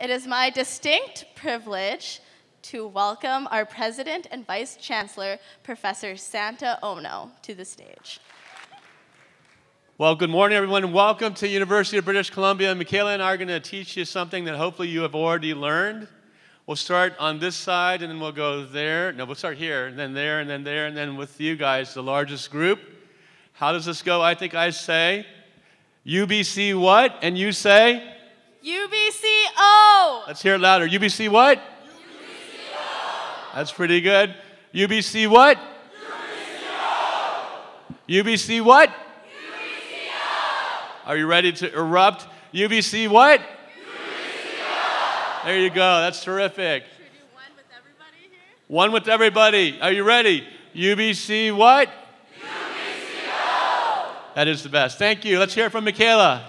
It is my distinct privilege to welcome our President and Vice Chancellor, Professor Santa Ono, to the stage. Well, good morning, everyone. Welcome to University of British Columbia. Michaela and I are going to teach you something that hopefully you have already learned. We'll start on this side, and then we'll go there. No, we'll start here, and then there, and then there, and then with you guys, the largest group. How does this go? I think I say UBC what? And you say? UBCO! Let's hear it louder. UBC what? UBCO! That's pretty good. UBC what? UBCO! UBC what? UBCO! Are you ready to erupt? UBC what? UBCO! There you go. That's terrific. Should we do one with everybody here? One with everybody. Are you ready? UBC what? UBCO! That is the best. Thank you. Let's hear it from Michaela.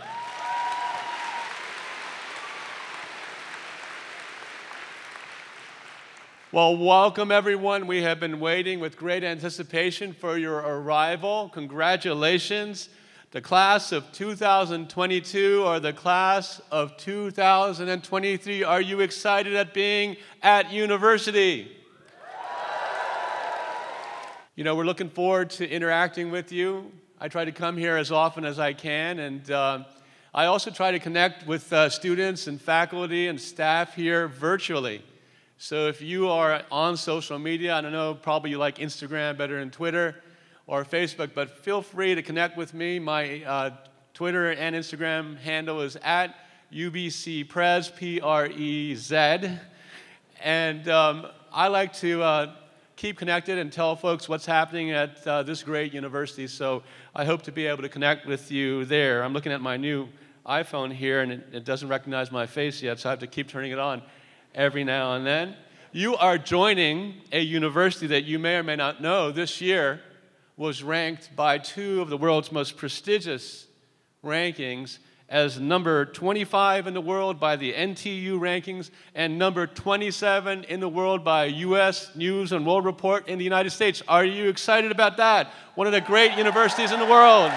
Well, welcome everyone. We have been waiting with great anticipation for your arrival. Congratulations. The class of 2022 or the class of 2023. Are you excited at being at university? You know, we're looking forward to interacting with you. I try to come here as often as I can, and uh, I also try to connect with uh, students and faculty and staff here virtually. So if you are on social media, I don't know, probably you like Instagram better than Twitter or Facebook, but feel free to connect with me. My uh, Twitter and Instagram handle is at UBCPrez, P R E Z. And um, I like to uh, keep connected and tell folks what's happening at uh, this great university. So I hope to be able to connect with you there. I'm looking at my new iPhone here, and it, it doesn't recognize my face yet, so I have to keep turning it on every now and then. You are joining a university that you may or may not know this year was ranked by two of the world's most prestigious rankings as number 25 in the world by the NTU rankings and number 27 in the world by US News and World Report in the United States. Are you excited about that? One of the great universities in the world.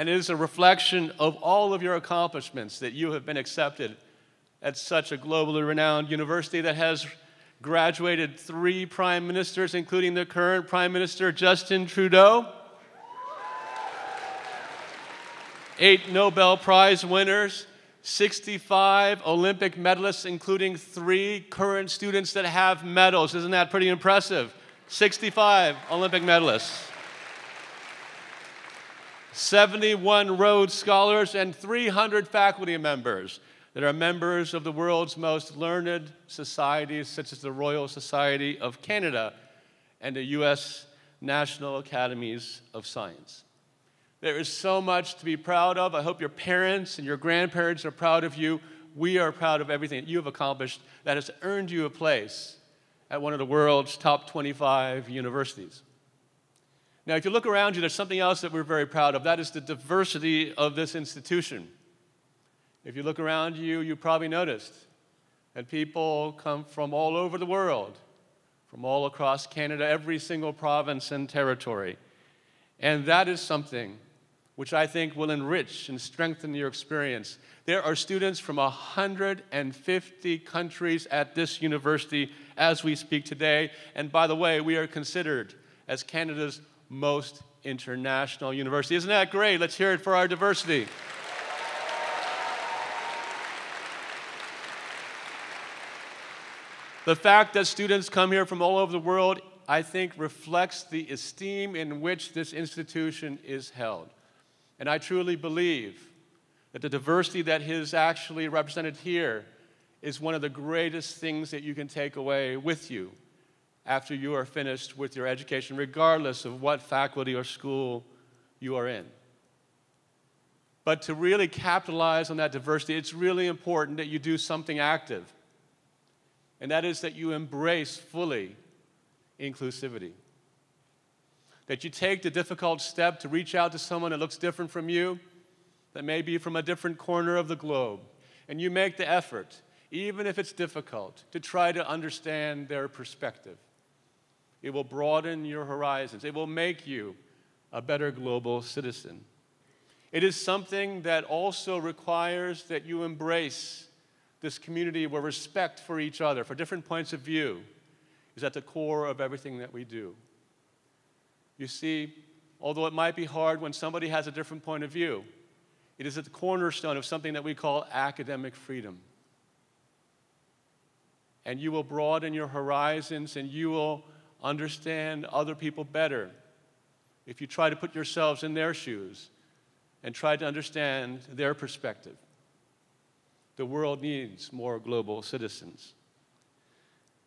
And it is a reflection of all of your accomplishments that you have been accepted at such a globally renowned university that has graduated three prime ministers, including the current Prime Minister Justin Trudeau, eight Nobel Prize winners, 65 Olympic medalists, including three current students that have medals. Isn't that pretty impressive? 65 Olympic medalists. 71 Rhodes Scholars, and 300 faculty members that are members of the world's most learned societies, such as the Royal Society of Canada and the U.S. National Academies of Science. There is so much to be proud of. I hope your parents and your grandparents are proud of you. We are proud of everything that you have accomplished that has earned you a place at one of the world's top 25 universities. Now, if you look around you, there's something else that we're very proud of. That is the diversity of this institution. If you look around you, you probably noticed that people come from all over the world, from all across Canada, every single province and territory. And that is something which I think will enrich and strengthen your experience. There are students from 150 countries at this university as we speak today. And by the way, we are considered as Canada's most international university. Isn't that great? Let's hear it for our diversity. The fact that students come here from all over the world, I think, reflects the esteem in which this institution is held. And I truly believe that the diversity that is actually represented here is one of the greatest things that you can take away with you after you are finished with your education, regardless of what faculty or school you are in. But to really capitalize on that diversity, it's really important that you do something active. And that is that you embrace fully inclusivity. That you take the difficult step to reach out to someone that looks different from you, that may be from a different corner of the globe, and you make the effort, even if it's difficult, to try to understand their perspective. It will broaden your horizons. It will make you a better global citizen. It is something that also requires that you embrace this community where respect for each other, for different points of view, is at the core of everything that we do. You see, although it might be hard when somebody has a different point of view, it is at the cornerstone of something that we call academic freedom. And you will broaden your horizons and you will understand other people better if you try to put yourselves in their shoes and try to understand their perspective. The world needs more global citizens.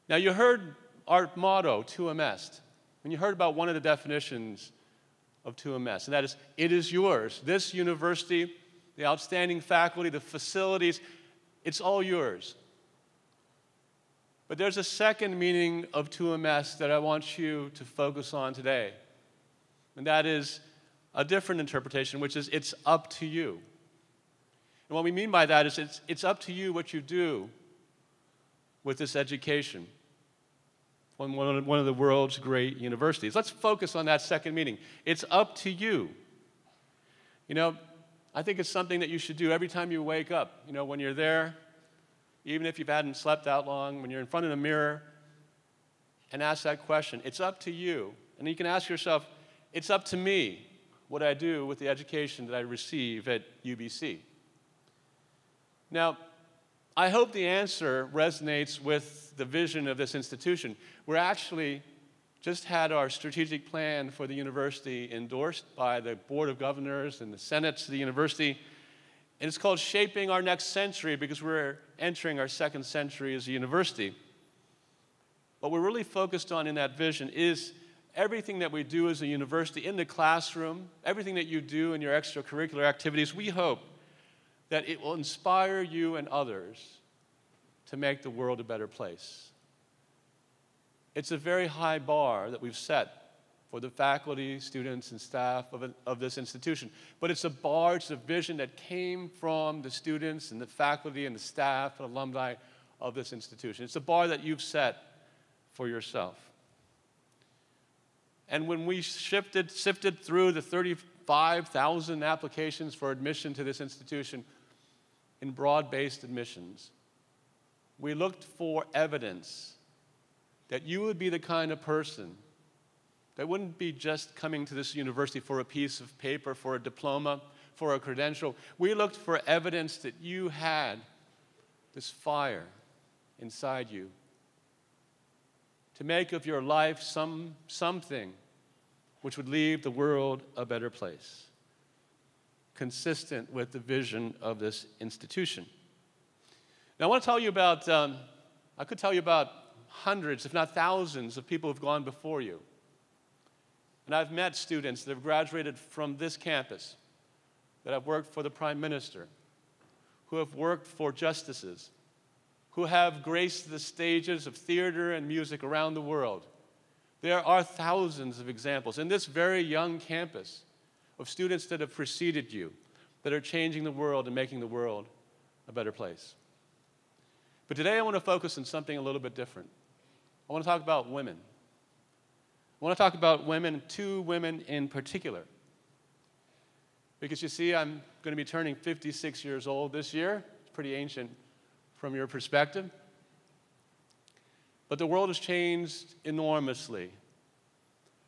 Now, you heard our motto, Tuum Est, and you heard about one of the definitions of Tuum Est, and that is, it is yours. This university, the outstanding faculty, the facilities, it's all yours. But there's a second meaning of Tuum Est that I want you to focus on today, and that is a different interpretation, which is it's up to you. And what we mean by that is it's, it's up to you what you do with this education on one of, one of the world's great universities. Let's focus on that second meaning. It's up to you. You know, I think it's something that you should do every time you wake up. You know, when you're there, even if you hadn't slept that long, when you're in front of the mirror, and ask that question. It's up to you. And you can ask yourself, it's up to me what I do with the education that I receive at UBC. Now, I hope the answer resonates with the vision of this institution. We're actually just had our strategic plan for the university endorsed by the Board of Governors and the Senate of the university. And it's called Shaping Our Next Century because we're entering our second century as a university. What we're really focused on in that vision is everything that we do as a university in the classroom, everything that you do in your extracurricular activities, we hope that it will inspire you and others to make the world a better place. It's a very high bar that we've set for the faculty, students, and staff of, a, of this institution. But it's a bar, it's a vision that came from the students and the faculty and the staff and alumni of this institution. It's a bar that you've set for yourself. And when we shifted, sifted through the 35,000 applications for admission to this institution in broad based admissions, we looked for evidence that you would be the kind of person that wouldn't be just coming to this university for a piece of paper, for a diploma, for a credential. We looked for evidence that you had this fire inside you to make of your life some, something which would leave the world a better place, consistent with the vision of this institution. Now, I want to tell you about, um, I could tell you about hundreds, if not thousands, of people who've gone before you. And I've met students that have graduated from this campus, that have worked for the Prime Minister, who have worked for justices, who have graced the stages of theater and music around the world. There are thousands of examples in this very young campus of students that have preceded you, that are changing the world and making the world a better place. But today I want to focus on something a little bit different. I want to talk about women. I want to talk about women, two women in particular. Because you see, I'm going to be turning 56 years old this year. It's pretty ancient from your perspective. But the world has changed enormously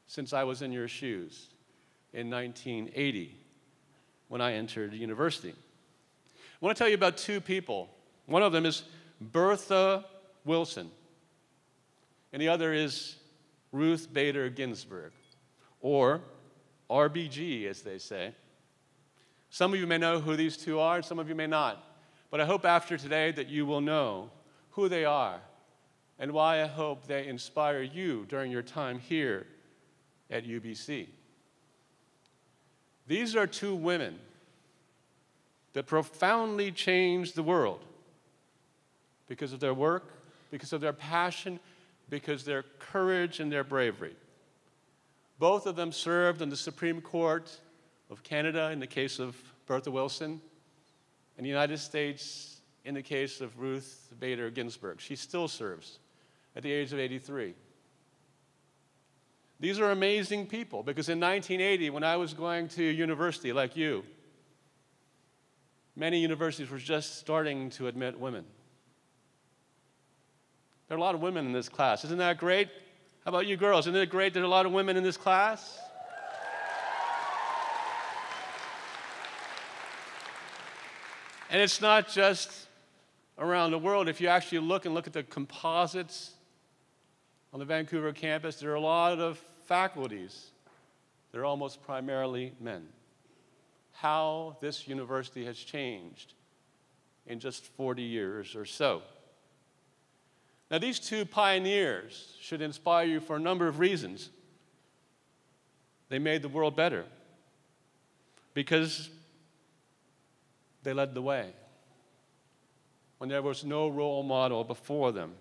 since I was in your shoes in 1980 when I entered university. I want to tell you about two people. One of them is Bertha Wilson, and the other is Ruth Bader Ginsburg, or RBG, as they say. Some of you may know who these two are, some of you may not. But I hope after today that you will know who they are and why I hope they inspire you during your time here at UBC. These are two women that profoundly changed the world because of their work, because of their passion, because their courage and their bravery. Both of them served on the Supreme Court of Canada in the case of Bertha Wilson, and the United States in the case of Ruth Bader Ginsburg. She still serves at the age of 83. These are amazing people because in 1980, when I was going to university like you, many universities were just starting to admit women. There are a lot of women in this class. Isn't that great? How about you girls? Isn't it great there are a lot of women in this class? And it's not just around the world. If you actually look and look at the composites on the Vancouver campus, there are a lot of faculties that are almost primarily men. How this university has changed in just 40 years or so. Now, these two pioneers should inspire you for a number of reasons. They made the world better because they led the way when there was no role model before them.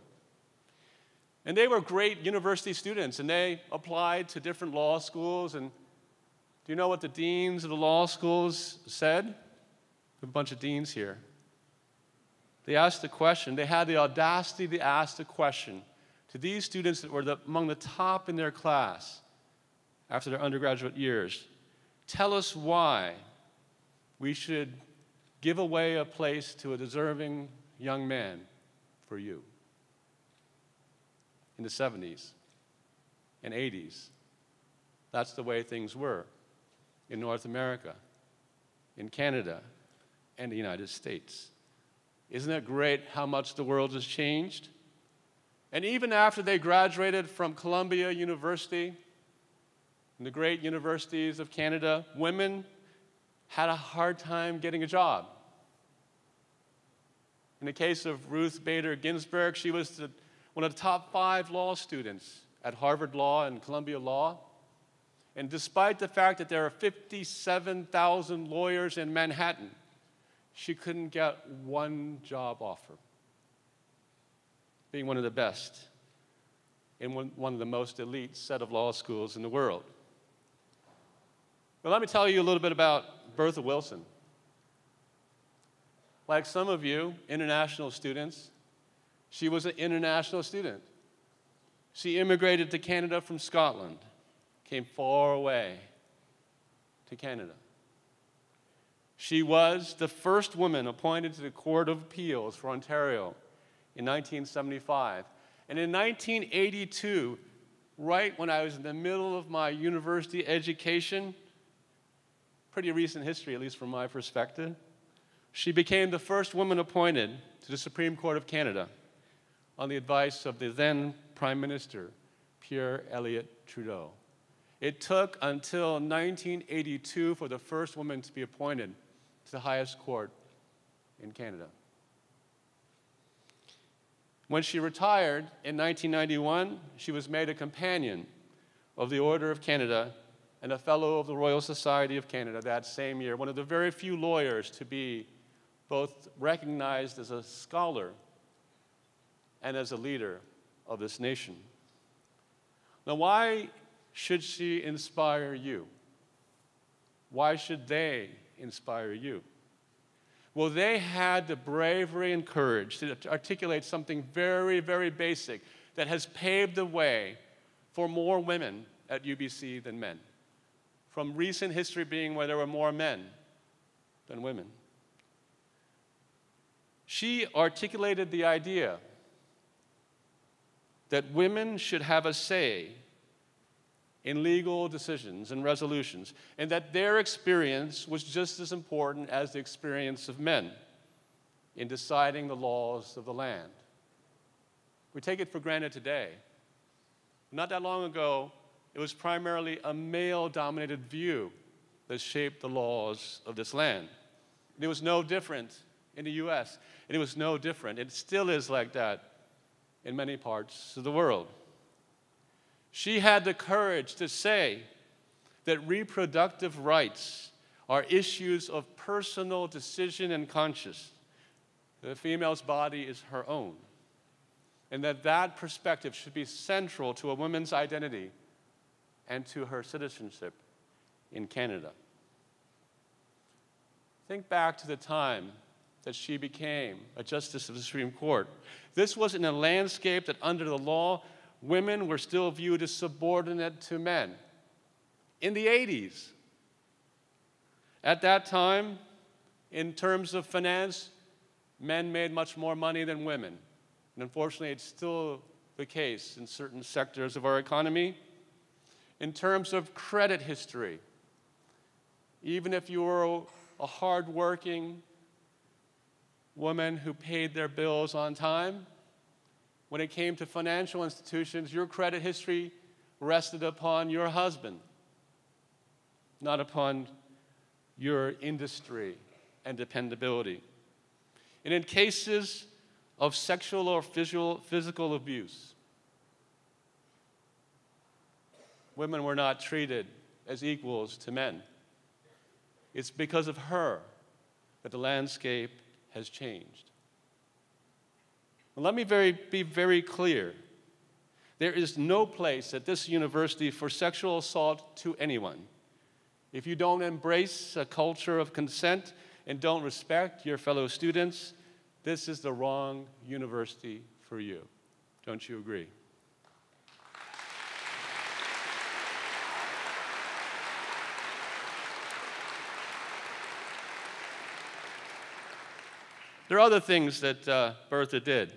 And they were great university students, and they applied to different law schools. And do you know what the deans of the law schools said? A bunch of deans here. They asked the question, they had the audacity to ask the question to these students that were the, among the top in their class after their undergraduate years tell us why we should give away a place to a deserving young man for you. In the 70s and 80s, that's the way things were in North America, in Canada, and the United States. Isn't it great how much the world has changed? And even after they graduated from Columbia University and the great universities of Canada, women had a hard time getting a job. In the case of Ruth Bader Ginsburg, she was the, one of the top five law students at Harvard Law and Columbia Law. And despite the fact that there are 57,000 lawyers in Manhattan, she couldn't get one job offer. Being one of the best in one, of the most elite set of law schools in the world. But let me tell you a little bit about Bertha Wilson. Like some of you, international students, she was an international student. She immigrated to Canada from Scotland, came far away to Canada. She was the first woman appointed to the Court of Appeals for Ontario in 1975. And in 1982, right when I was in the middle of my university education, pretty recent history, at least from my perspective, she became the first woman appointed to the Supreme Court of Canada on the advice of the then Prime Minister, Pierre Elliott Trudeau. It took until 1982 for the first woman to be appointed to the highest court in Canada. When she retired in 1991, she was made a companion of the Order of Canada and a Fellow of the Royal Society of Canada that same year, one of the very few lawyers to be both recognized as a scholar and as a leader of this nation. Now, why should she inspire you? Why should they inspire you? Well, they had the bravery and courage to articulate something very, very basic that has paved the way for more women at UBC than men. From recent history being where there were more men than women. She articulated the idea that women should have a say in legal decisions and resolutions, and that their experience was just as important as the experience of men in deciding the laws of the land. We take it for granted today. Not that long ago, it was primarily a male dominated view that shaped the laws of this land. And It was no different in the US. And it was no different. It still is like that in many parts of the world. She had the courage to say that reproductive rights are issues of personal decision and conscience. The female's body is her own. And that that perspective should be central to a woman's identity and to her citizenship in Canada. Think back to the time that she became a justice of the Supreme Court. This was in a landscape that, under the law, women were still viewed as subordinate to men. In the 80s, at that time, In terms of finance, men made much more money than women. And unfortunately, it's still the case in certain sectors of our economy. In terms of credit history, even if you were a hardworking woman who paid their bills on time, when it came to financial institutions, your credit history rested upon your husband, not upon your industry and dependability. And in cases of sexual or physical, abuse, women were not treated as equals to men. It's because of her that the landscape has changed. Let me very, be very clear. There is no place at this university for sexual assault to anyone. If you don't embrace a culture of consent and don't respect your fellow students, this is the wrong university for you. Don't you agree? There are other things that uh, Bertha did.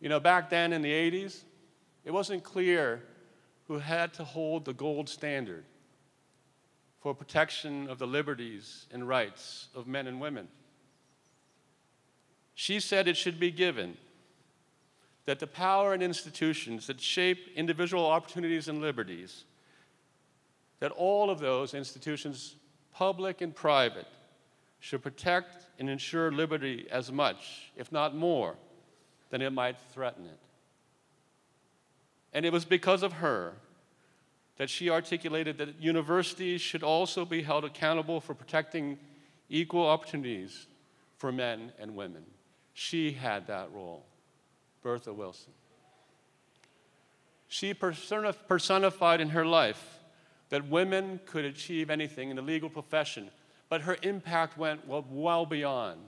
You know, back then in the 80s, it wasn't clear who had to hold the gold standard for protection of the liberties and rights of men and women. She said it should be given that the power and institutions that shape individual opportunities and liberties, that all of those institutions, public and private, should protect and ensure liberty as much, if not more, than it might threaten it. And it was because of her that she articulated that universities should also be held accountable for protecting equal opportunities for men and women. She had that role, Bertha Wilson. She personified in her life that women could achieve anything in the legal profession, but her impact went well beyond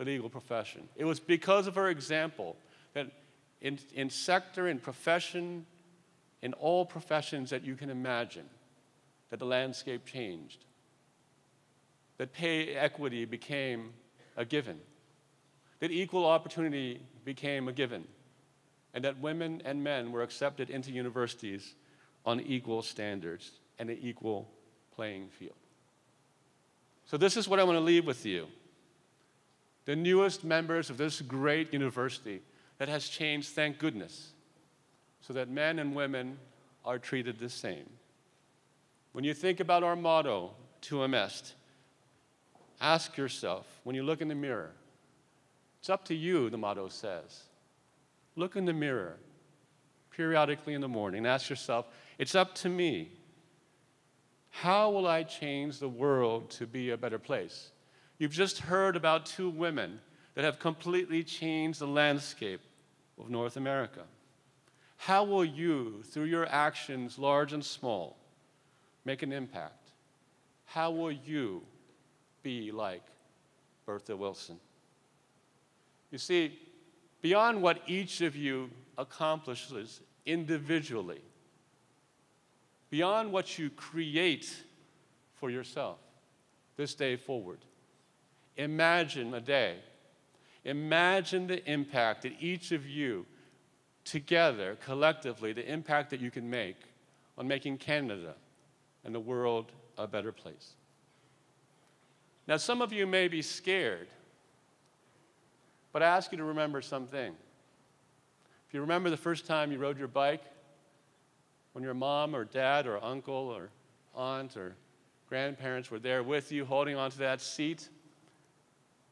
the legal profession. It was because of her example that in, in sector, in profession, in all professions that you can imagine, that the landscape changed, that pay equity became a given, that equal opportunity became a given, and that women and men were accepted into universities on equal standards and an equal playing field. So, this is what I want to leave with you. The newest members of this great university that has changed, thank goodness so that men and women are treated the same. When you think about our motto, Tuum Est, ask yourself when you look in the mirror, it's up to you, the motto says. Look in the mirror periodically in the morning ask yourself, it's up to me. How will I change the world to be a better place? You've just heard about two women that have completely changed the landscape of North America. How will you, through your actions, large and small, make an impact? How will you be like Bertha Wilson? You see, beyond what each of you accomplishes individually, beyond what you create for yourself this day forward, imagine a day. Imagine the impact that each of you together, collectively, the impact that you can make on making Canada and the world a better place. Now, some of you may be scared, but I ask you to remember something. If you remember the first time you rode your bike, when your mom or dad or uncle or aunt or grandparents were there with you, holding onto that seat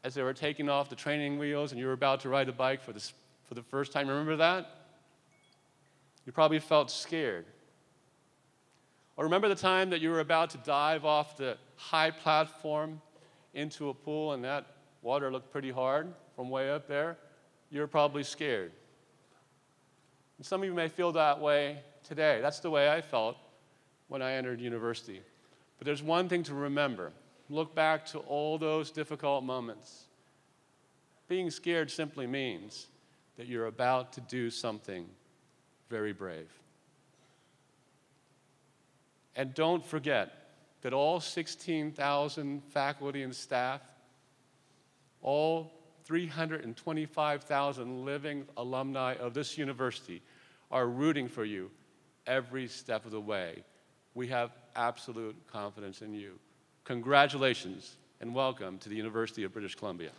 as they were taking off the training wheels and you were about to ride a bike for, this, for the first time. Remember that? You probably felt scared. Or remember the time that you were about to dive off the high platform into a pool and that water looked pretty hard from way up there? You were probably scared. And some of you may feel that way today. That's the way I felt when I entered university. But there's one thing to remember look back to all those difficult moments. Being scared simply means that you're about to do something very brave. And don't forget that all 16,000 faculty and staff, all 325,000 living alumni of this university are rooting for you every step of the way. We have absolute confidence in you. Congratulations and welcome to the University of British Columbia.